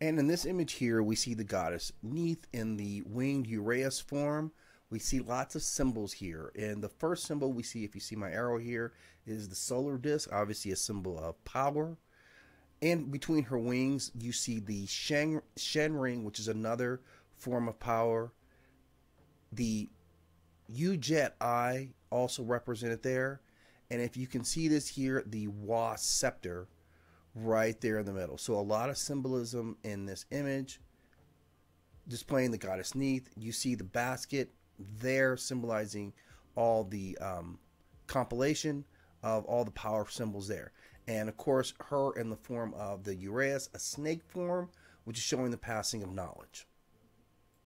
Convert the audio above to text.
And in this image here, we see the goddess Neith in the winged Uraeus form. We see lots of symbols here. And the first symbol we see, if you see my arrow here, is the solar disk, obviously a symbol of power. And between her wings, you see the Shen, Shen ring, which is another form of power. The Udjat eye also represented there. And if you can see this here, the Uas scepter right there in the middle. So a lot of symbolism in this image displaying the goddess Neith. You see the basket there symbolizing all the um, compilation of all the power symbols there. And of course, her in the form of the Uraeus, a snake form, which is showing the passing of knowledge.